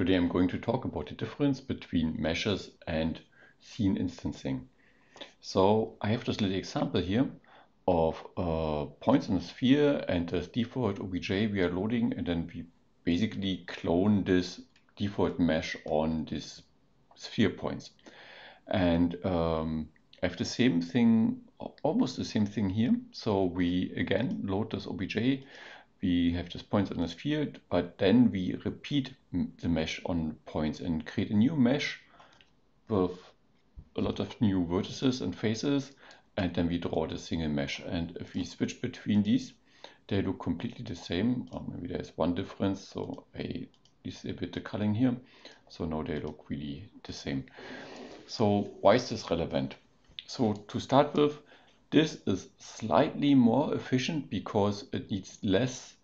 Today I'm going to talk about the difference between meshes and scene instancing. So I have this little example here of uh, points in a sphere and this default OBJ we are loading and then we basically clone this default mesh on these sphere points. And um, I have the same thing, almost the same thing here. So we again load this OBJ we have this points in this field, but then we repeat the mesh on points and create a new mesh with a lot of new vertices and faces, and then we draw the single mesh. And if we switch between these, they look completely the same. Or maybe there's one difference, so I disable the culling here. So now they look really the same. So why is this relevant? So to start with, this is slightly more efficient because it needs less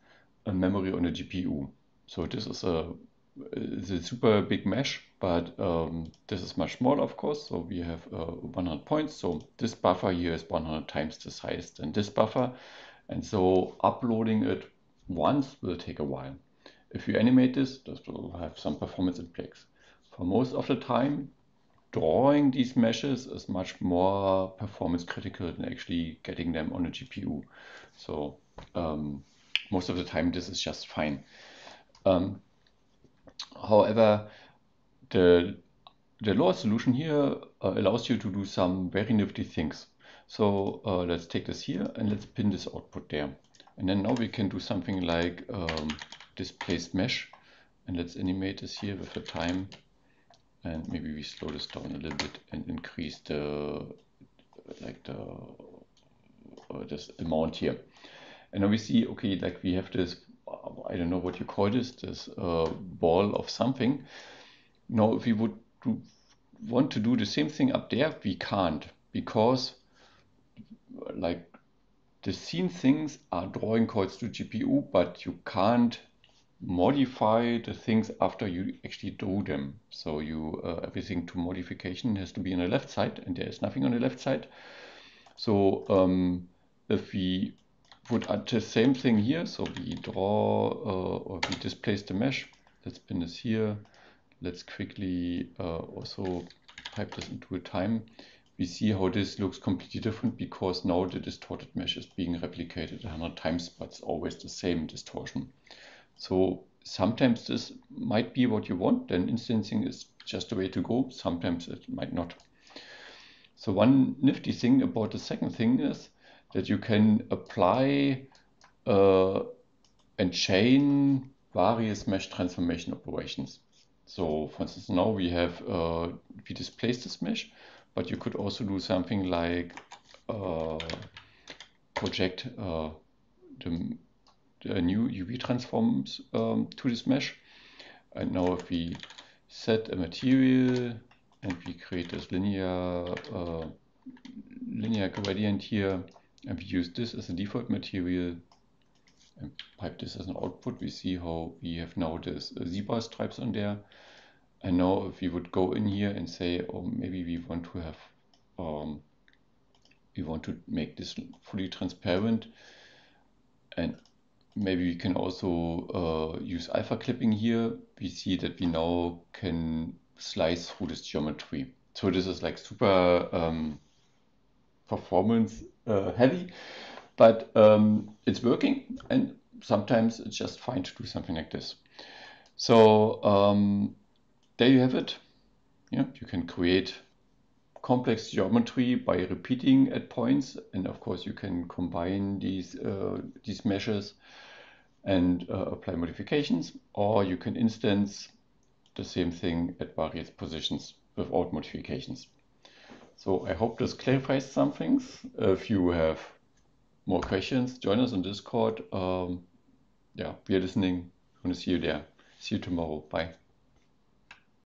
uh, memory on the GPU. So this is a, is a super big mesh, but um, this is much smaller, of course. So we have uh, 100 points. So this buffer here is 100 times the size than this buffer. And so uploading it once will take a while. If you animate this, this will have some performance impacts. For most of the time, drawing these meshes is much more performance critical than actually getting them on a GPU. So um, most of the time this is just fine. Um, however, the, the lower solution here uh, allows you to do some very nifty things. So uh, let's take this here and let's pin this output there. And then now we can do something like um, displaced mesh. And let's animate this here with the time and maybe we slow this down a little bit and increase the like the uh, this amount here. And now we see okay like we have this I don't know what you call this this uh, ball of something. Now if we would do, want to do the same thing up there we can't because like the scene things are drawing calls to GPU but you can't modify the things after you actually do them. So you uh, everything to modification has to be on the left side and there is nothing on the left side. So um, if we would add the same thing here, so we draw uh, or we displace the mesh, let's pin this here. Let's quickly uh, also pipe this into a time. We see how this looks completely different because now the distorted mesh is being replicated 100 times, but it's always the same distortion. So sometimes this might be what you want, then instancing is just the way to go. Sometimes it might not. So one nifty thing about the second thing is that you can apply uh, and chain various mesh transformation operations. So for instance, now we have, uh, we displaced this mesh, but you could also do something like uh, project uh, the uh, new UV transforms um, to this mesh. And now if we set a material and we create this linear uh, linear gradient here and we use this as a default material and pipe this as an output, we see how we have now this uh, zebra stripes on there. And now if we would go in here and say, oh, maybe we want to have, um, we want to make this fully transparent and maybe we can also uh, use alpha clipping here. We see that we now can slice through this geometry. So this is like super um, performance uh, heavy, but um, it's working and sometimes it's just fine to do something like this. So um, there you have it. Yeah, you can create complex geometry by repeating at points and of course you can combine these uh, these meshes and uh, apply modifications or you can instance the same thing at various positions without modifications. So I hope this clarifies some things. If you have more questions, join us on Discord. Um, yeah, we are listening. I want to see you there. See you tomorrow. Bye.